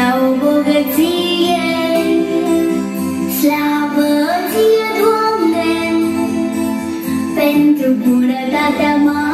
ca bogăție, slavă ție, Doamne, pentru bunătatea mare.